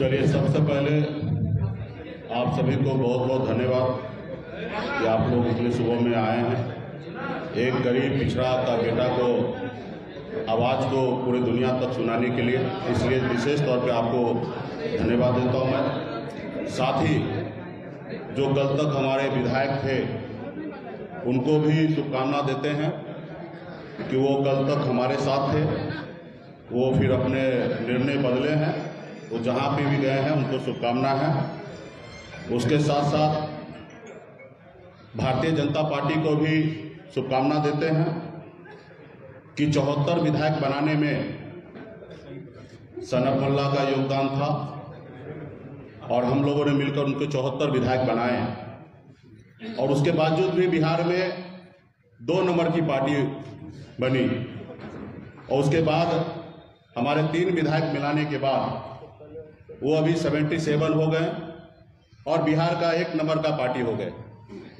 चलिए, सबसे पहले आप सभी को बहुत बहुत धन्यवाद कि आप लोग इतने सुबह में आए हैं। एक गरीब, पिछड़ा का बेटा को, आवाज़ को पूरी दुनिया तक सुनाने के लिए इसलिए विशेष तौर पे आपको धन्यवाद देता हूँ मैं। साथ ही जो कल तक हमारे विधायक थे, उनको भी शुभकामना देते हैं कि वो कल तक हमारे साथ थे, वो फिर अपने निर्णय बदले हैं। वो जहाँ पे भी गए हैं, उनको शुभकामना है। उसके साथ साथ भारतीय जनता पार्टी को भी शुभकामना देते हैं कि चौहत्तर विधायक बनाने में सनब मल्ला का योगदान था और हम लोगों ने मिलकर उनके चौहत्तर विधायक बनाए और उसके बावजूद भी बिहार में दो नंबर की पार्टी बनी। और उसके बाद हमारे तीन विधायक मिलाने के बाद वो अभी 77 हो गए और बिहार का एक नंबर का पार्टी हो गए।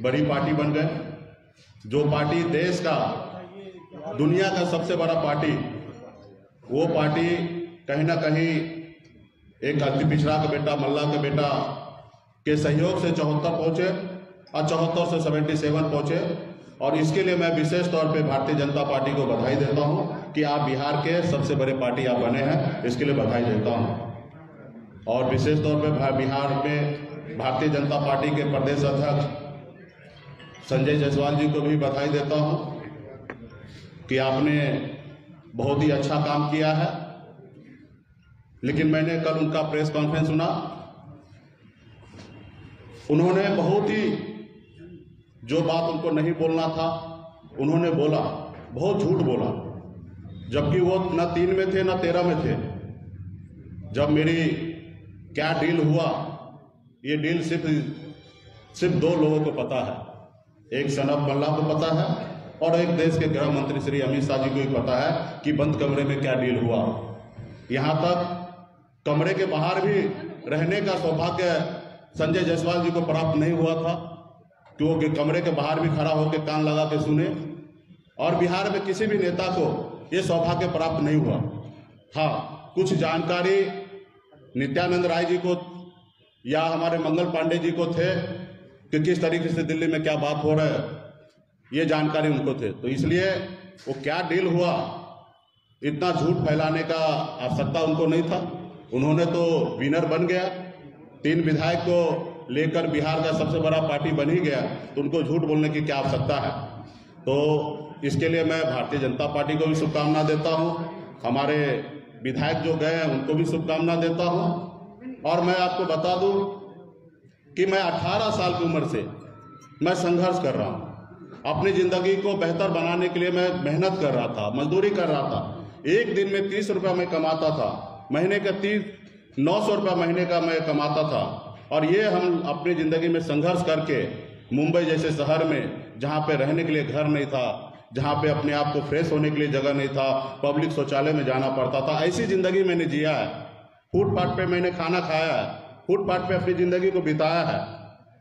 बड़ी पार्टी बन गए। जो पार्टी देश का, दुनिया का सबसे बड़ा पार्टी, वो पार्टी कहीं ना कहीं एक अति पिछड़ा का बेटा, मल्ला का बेटा के सहयोग से चौहत्तर पहुँचे और चौहत्तर से सेवेंटी सेवन पहुँचे। और इसके लिए मैं विशेष तौर पे भारतीय जनता पार्टी को बधाई देता हूँ कि आप बिहार के सबसे बड़े पार्टी आप बने हैं। इसके लिए बधाई देता हूँ। और विशेष तौर पर बिहार में भारतीय जनता पार्टी के प्रदेश अध्यक्ष संजय जायसवाल जी को भी बधाई देता हूँ कि आपने बहुत ही अच्छा काम किया है। लेकिन मैंने कल उनका प्रेस कॉन्फ्रेंस सुना। उन्होंने बहुत ही जो बात उनको नहीं बोलना था, उन्होंने बोला, बहुत झूठ बोला। जबकि वो न तीन में थे, न तेरह में थे। जब मेरी क्या डील हुआ? ये डील सिर्फ़ सिर्फ़ दो लोगों को पता है। एक सनब मल्ला को पता है और एक देश के गृह मंत्री श्री अमित शाह जी को भी पता है कि बंद कमरे में क्या डील हुआ। यहाँ तक कमरे के बाहर भी रहने का सौभाग्य संजय जायसवाल जी को प्राप्त नहीं हुआ था कि वो कमरे के बाहर भी खड़ा होकर कान लगा के सुने और बिहार में किसी भी नेता को ये सौभाग्य प्राप्त नहीं हुआ। हाँ कुछ जानकारी नित्यानंद राय जी को या हमारे मंगल पांडे जी को थे, कि किस तरीके से दिल्ली में क्या बात हो रहा है, ये जानकारी उनको थे। तो इसलिए वो क्या डील हुआ, इतना झूठ फैलाने का आवश्यकता उनको नहीं था। उन्होंने तो विनर बन गया। तीन विधायक को लेकर बिहार का सबसे बड़ा पार्टी बन ही गया तो उनको झूठ बोलने की क्या आवश्यकता है? तो इसके लिए मैं भारतीय जनता पार्टी को भी शुभकामना देता हूँ। हमारे विधायक जो गए हैं, उनको भी शुभकामना देता हूँ। और मैं आपको बता दूँ कि मैं 18 साल की उम्र से मैं संघर्ष कर रहा हूँ। अपनी ज़िंदगी को बेहतर बनाने के लिए मैं मेहनत कर रहा था, मजदूरी कर रहा था। एक दिन में तीस रुपया मैं कमाता था। महीने का तीस, नौ सौ रुपया महीने का मैं कमाता था। और ये हम अपनी ज़िंदगी में संघर्ष करके मुंबई जैसे शहर में, जहाँ पे रहने के लिए घर नहीं था जहाँ पे अपने आप को फ्रेश होने के लिए जगह नहीं था, पब्लिक शौचालय में जाना पड़ता था। ऐसी ज़िंदगी मैंने जिया है। फुटपाथ पे मैंने खाना खाया है। फुटपाथ पे अपनी ज़िंदगी को बिताया है।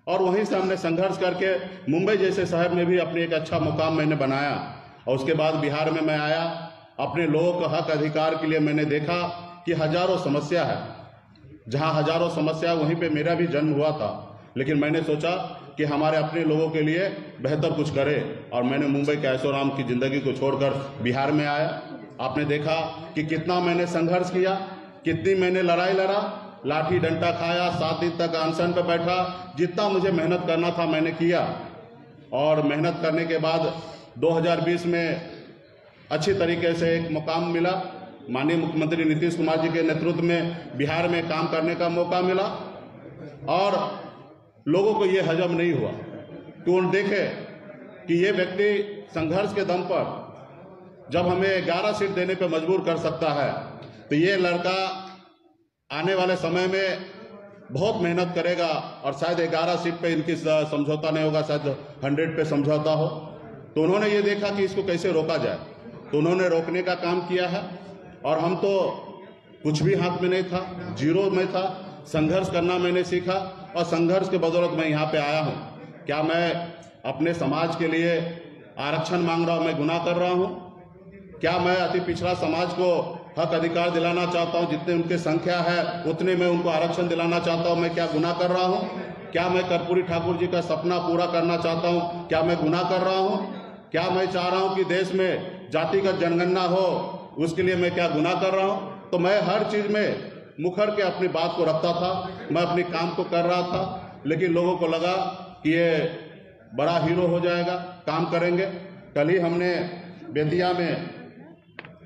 और वहीं से हमने संघर्ष करके मुंबई जैसे शहर में भी अपने एक अच्छा मुकाम मैंने बनाया। और उसके बाद बिहार में मैं आया। अपने लोगों का हक अधिकार के लिए मैंने देखा कि हज़ारों समस्या है। जहाँ हज़ारों समस्या वहीं पे मेरा भी जन्म हुआ था। लेकिन मैंने सोचा कि हमारे अपने लोगों के लिए बेहतर कुछ करे। और मैंने मुंबई के ऐशोराम की ज़िंदगी को छोड़कर बिहार में आया। आपने देखा कि कितना मैंने संघर्ष किया, कितनी मैंने लड़ाई लड़ा, लाठी डंडा खाया, सात दिन तक अनशन पर बैठा। जितना मुझे मेहनत करना था मैंने किया। और मेहनत करने के बाद 2020 में अच्छी तरीके से एक मुकाम मिला। माननीय मुख्यमंत्री नीतीश कुमार जी के नेतृत्व में बिहार में काम करने का मौका मिला। और लोगों को ये हजम नहीं हुआ। कि उन देखे कि ये व्यक्ति संघर्ष के दम पर जब हमें 11 सीट देने पर मजबूर कर सकता है तो ये लड़का आने वाले समय में बहुत मेहनत करेगा और शायद 11 सीट पे इनकी समझौता नहीं होगा, शायद 100 पे समझौता हो। तो उन्होंने ये देखा कि इसको कैसे रोका जाए। तो उन्होंने रोकने का काम किया है और हम तो कुछ भी हाथ में नहीं था, ज़ीरो में था, संघर्ष करना मैंने सीखा। और संघर्ष के बदौलत मैं यहाँ पे आया हूँ। क्या मैं अपने समाज के लिए आरक्षण मांग रहा हूँ, मैं गुनाह कर रहा हूँ? क्या मैं अति पिछड़ा समाज को हक अधिकार दिलाना चाहता हूँ? जितने उनके संख्या है, उतने में उनको आरक्षण दिलाना चाहता हूँ। मैं क्या गुनाह कर रहा हूँ? क्या मैं कर्पूरी ठाकुर जी का सपना पूरा करना चाहता हूँ? क्या मैं गुनाह कर रहा हूँ? क्या मैं चाह रहा हूँ कि देश में जातिगत जनगणना हो, उसके लिए मैं क्या गुनाह कर रहा हूँ? तो मैं हर चीज़ में मुखर के अपनी बात को रखता था, मैं अपने काम को कर रहा था, लेकिन लोगों को लगा कि ये बड़ा हीरो हो जाएगा, काम करेंगे। कल ही हमने बेतिया में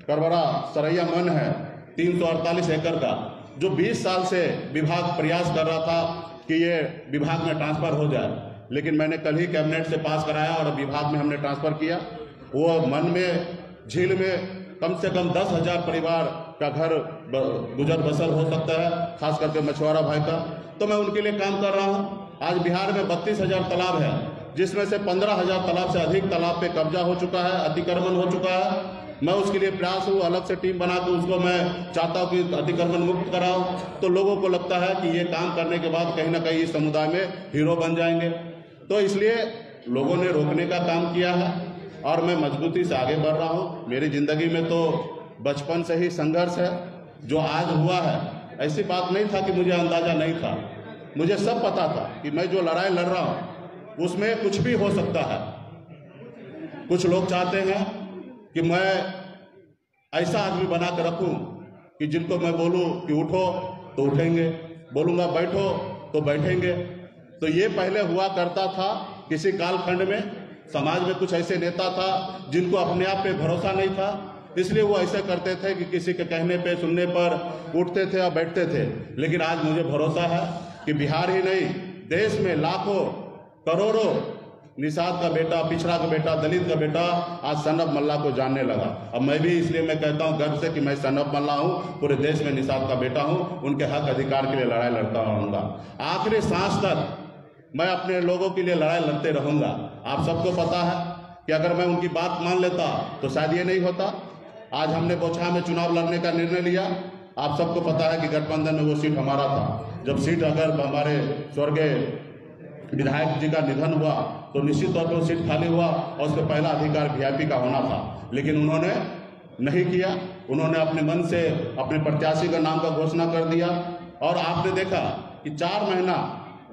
करबरा सरैया मन है 348 एकड़ का, जो 20 साल से विभाग प्रयास कर रहा था कि ये विभाग में ट्रांसफ़र हो जाए। लेकिन मैंने कल ही कैबिनेट से पास कराया और विभाग में हमने ट्रांसफ़र किया। वो मन में, झील में कम से कम दस हज़ार परिवार का घर गुजर बसर हो सकता है, खास करके मछुआरा भाई का। तो मैं उनके लिए काम कर रहा हूँ। आज बिहार में बत्तीस हज़ार तालाब है, जिसमें से पंद्रह हज़ार तालाब से अधिक तालाब पे कब्जा हो चुका है, अतिक्रमण हो चुका है। मैं उसके लिए प्रयास हूँ, अलग से टीम बना के उसको मैं चाहता हूँ कि अतिक्रमण मुक्त कराऊं। तो लोगों को लगता है कि ये काम करने के बाद कहीं ना कहीं इस समुदाय में हीरो बन जाएँगे। तो इसलिए लोगों ने रोकने का काम किया है। और मैं मजबूती से आगे बढ़ रहा हूँ। मेरी ज़िंदगी में तो बचपन से ही संघर्ष है, जो आज हुआ है। ऐसी बात नहीं था कि मुझे अंदाज़ा नहीं था। मुझे सब पता था कि मैं जो लड़ाई लड़ रहा हूँ, उसमें कुछ भी हो सकता है। कुछ लोग चाहते हैं कि मैं ऐसा आदमी बना कर रखूँ कि जिनको मैं बोलूँ कि उठो तो उठेंगे, बोलूँगा बैठो तो बैठेंगे। तो ये पहले हुआ करता था किसी कालखंड में समाज में कुछ ऐसे नेता था जिनको अपने आप पे भरोसा नहीं था। इसलिए वो ऐसे करते थे कि किसी के कहने पे, सुनने पर उठते थे और बैठते थे। लेकिन आज मुझे भरोसा है कि बिहार ही नहीं, देश में लाखों, करोड़ों निषाद का बेटा, पिछड़ा का बेटा, दलित का बेटा आज सनब मल्ला को जानने लगा। अब मैं भी इसलिए मैं कहता हूँ गर्व से कि मैं सनब मल्ला हूँ, पूरे देश में निषाद का बेटा हूँ, उनके हक अधिकार के लिए लड़ाई लड़ता रहूँगा। आखिरी सांस तक मैं अपने लोगों के लिए लड़ाई लड़ते रहूँगा। आप सबको पता है कि अगर मैं उनकी बात मान लेता तो शायद ये नहीं होता। आज हमने बोछा में चुनाव लड़ने का निर्णय लिया। आप सबको पता है कि गठबंधन में वो सीट हमारा था। जब सीट अगर हमारे स्वर्गीय विधायक जी का निधन हुआ तो निश्चित तौर पर सीट खाली हुआ और उसका पहला अधिकार वीआईपी का होना था। लेकिन उन्होंने नहीं किया। उन्होंने अपने मन से, अपने प्रत्याशी का नाम का घोषणा कर दिया। और आपने देखा कि चार महीना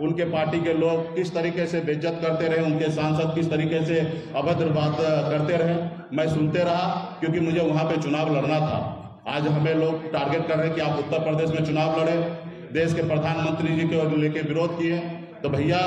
उनके पार्टी के लोग किस तरीके से बेज्जत करते रहे, उनके सांसद किस तरीके से अभद्र बात करते रहे, मैं सुनते रहा क्योंकि मुझे वहाँ पे चुनाव लड़ना था। आज हमें लोग टारगेट कर रहे हैं कि आप उत्तर प्रदेश में चुनाव लड़े, देश के प्रधानमंत्री जी के लेके विरोध किए। तो भैया,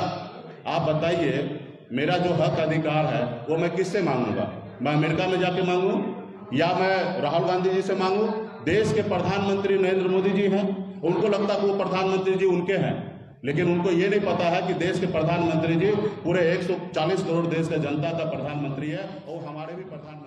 आप बताइए, मेरा जो हक अधिकार है, वो मैं किससे मांगूँगा? मैं अमेरिका में जाके मांगू या मैं राहुल गांधी जी से मांगू? देश के प्रधानमंत्री नरेंद्र मोदी जी हैं, उनको लगता है वो प्रधानमंत्री जी उनके हैं। लेकिन उनको ये नहीं पता है कि देश के प्रधानमंत्री जी, पूरे 140 करोड़ देश का जनता का प्रधानमंत्री है और हमारे भी प्रधानमंत्री